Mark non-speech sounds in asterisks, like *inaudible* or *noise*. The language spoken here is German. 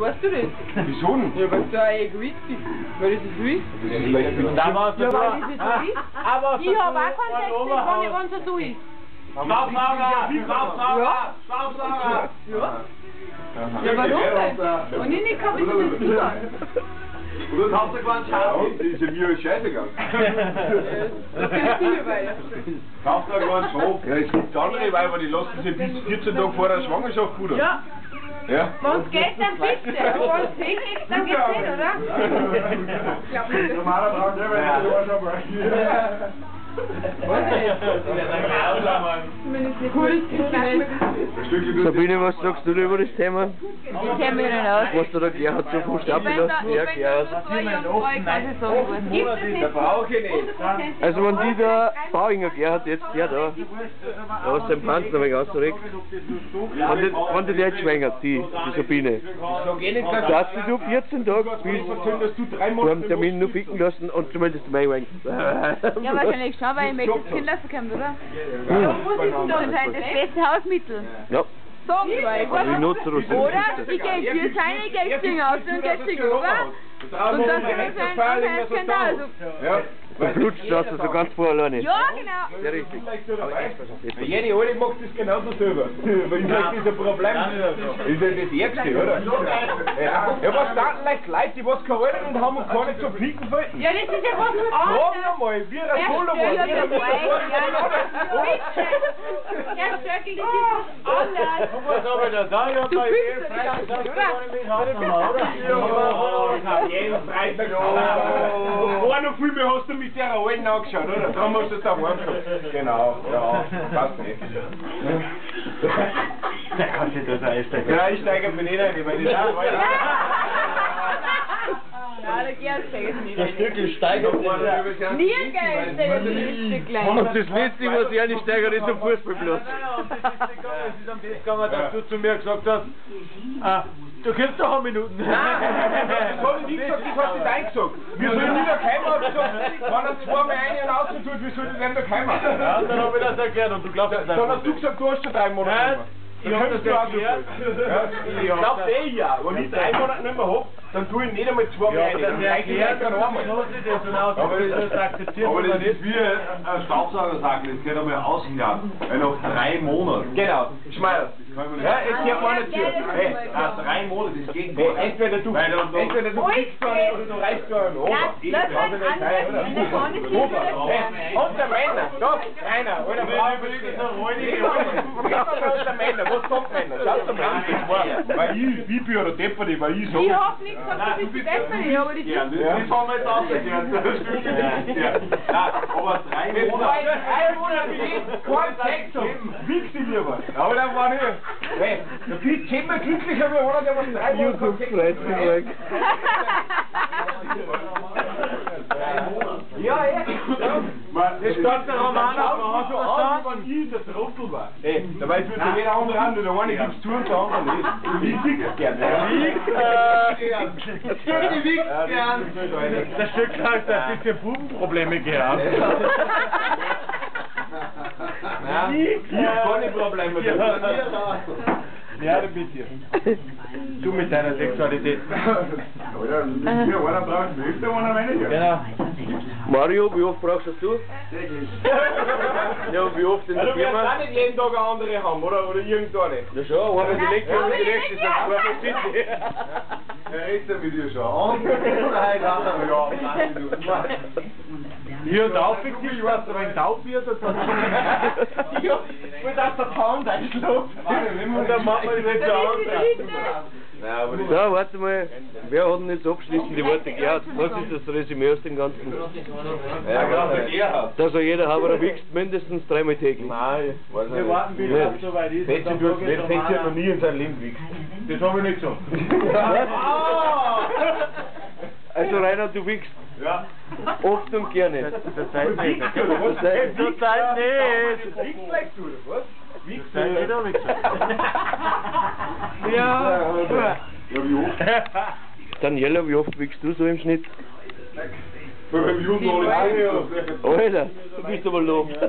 weißt du das? Wieso denn? Ja, weil du ein Egoist bist. Weil das ist. Das ist vielleicht mit Da Ja, ja, weil das ist ist. aber *laughs* Ich habe auch keinen wenn ich wenn es so ist. Staubsauger! Staubsauger! Staubsauger! Ja. Ja, warum denn? Und ich nicht kann, wie das tun. Und dann habt ihr gewann Schau. Das ist ja mir scheißegal. *laughs* Das kann ich sicher weiter. Kauft da gewann Schaf. Ja, es gibt andere Weiber, die lassen sich bis 14 Tage vor der Schwangerschaft pudern. Ja, Ja? wenn es geht, dann bitte. Aber wenn es nicht geht, dann geht's nicht, oder? Ich glaube nicht. Normaler Tag, ja, wenn ich den Arsch abbreche. Zumindest nicht cool. Ein Stückchen Sabine, was sagst du über das Thema? Ich kenne mich nicht aus. Was du da Gerhard so da, lassen? ich Ja, Gerhard. es. Also wenn die da, Bauinger Gerhard, jetzt der da, da aus dem Panzer ein wenig ausregt, wenn die, wenn die jetzt schwängert, die, die Sabine, Sag eh nicht, dass nur 14 Tage bis du dem Termin nur ficken lassen und zumindest mein Wein. Ja, wahrscheinlich schon, weil ich möchte Kind lassen können, oder? Das ist halt das beste Hausmittel. Ja, Das. Oder ich gehe für seine Geldfinger aus und sich rüber. Und dann kann ich sein, dann Ja. Dann flutscht das so ganz vor alleine. ja, genau. Ja, richtig. Jede Alte macht das genauso selber. *laughs* Weil das ist ein Problem. Das ist ja das Ärgste, oder? Ja, ja was da leicht Leute, die was keine Ahnung haben und gar nicht so picken wollten? Ja, das ist ja was anderes. einmal, wie Ja, ein Solo war. das ja, bitte. Ja, Stöckel, das ist was anderes. Was haben wir da? Da, ja, Du bei jedem Freitag das, sagst du oder? gar nicht mit Hausnummer, oder? Ja, jeden Freitag. Und vorne viel mehr hast du mit der Alten angeschaut, oder? Darum hast du es daheim gehabt. Genau, ja, passt nicht. Da kannst du das einstecken. Ja, ich steige mir nicht ein, weil ich *laughs* Ja, der Gerhard steigt es nicht. Das Stückel steigert sich. Es nicht ein Stück Und das letzte, was ich eigentlich steigere, ist am Fußballplatz. Es ist am besten gegangen, dass du zu mir gesagt hast, ah, du kennst doch eine Minuten. *laughs* Das habe ich nicht gesagt, das hast du dein gesagt. Wir sollen nie mehr keimen, hab ich gesagt. Wenn er zweimal einen und außen tut, wir sollen nicht mehr keimen. Ja, dann habe ich das erklärt und du glaubst es Dann hast du gesagt, du hast schon drei Monate. Nein, nicht ich Dann hab könntest das du auch so erklärt. Ja, Ich glaub eh ja. Wenn ich drei Monate nicht mehr hab, dann tue ich nicht einmal zwei Ja, rein. das Dann erklärt, einfach einmal. Aber das- Aber das nicht. ist wie ein Staubsauger sagen, das geht einmal ausklappen. Weil nach drei Monaten. Genau, Schmeier. Ja, jetzt hört man nicht zu. Hey, Nach drei Monaten, das geht hey, nicht. entweder du, entweder du kriegst einen oder du reißt einen Ja, Ober. wenn vorne ist Ober. Und der Männer, doch, einer, oder Frau. Und der Männer, was sagt Männer? Mal, das war. Weil ich, Bibi oder Deppert, weil ich so. Ich hab nicht gesagt, du bist Deppere, aber die Ja, das, haben wir jetzt aufgeklärt. Das stimmt nicht. Aber drei Monate. ich drei Monate kein Sex dich lieber. Aber dann war ich, hey, da bist du zehnmal glücklicher wie einer, der was drei Monate mich weg. Ja, ja. Das stand der Roman auf, so du wie wenn ich der Trottel war. Ey, dabei wird ja jeder andere an, der eine gibt's zu und der andere nicht. Ich wichs gerne. Ich wichs gern. Das Stück hat ein bisschen Bubenprobleme gehabt. Ja, ich hab keine Probleme damit. Ja, du bist hier. Du mit deiner Sexualität. Ja, einer braucht mehr, der einer weniger. Genau. Mario, wie oft brauchst das du? Ja, und wie oft in Ja, der du wirst Firma? auch nicht jeden Tag eine andere haben, oder? Oder irgendeine. Ja schon, aber die nächste Ja, und die aber nächste die sind nächste. *laughs* zwei verschiedene. Er redet ja mit dir schon. Und heute hat er ja, Hier und aufgekriegt, was du ein taub wird, das hat Ja, mit aus der Pound einschlafen. Und dann macht man das so aus. Nein, aber das So, warte mal. Wer hat denn jetzt abschließende Worte Gerhard? Was ist das Resümee aus dem Ganzen? Ja, der. Dass er jeder Haberer wächst mindestens dreimal täglich. Nein, weiß Wir nicht. warten, bis das soweit ist. Betsy, du hast nicht, Betsy hat noch nie in seinem Leben gewichst. Das habe ich nicht gesagt. *laughs* Also Rainer, du wächst Ja. oft und gerne. Das seid nicht. Du, Das seid nicht. Wichst vielleicht du, oder was? Das seid nicht, ich gesagt. Ja. Ja, wie oft? Daniela, wie oft wächst du so im Schnitt? Nicht. Alter, du bist aber so. *laughs*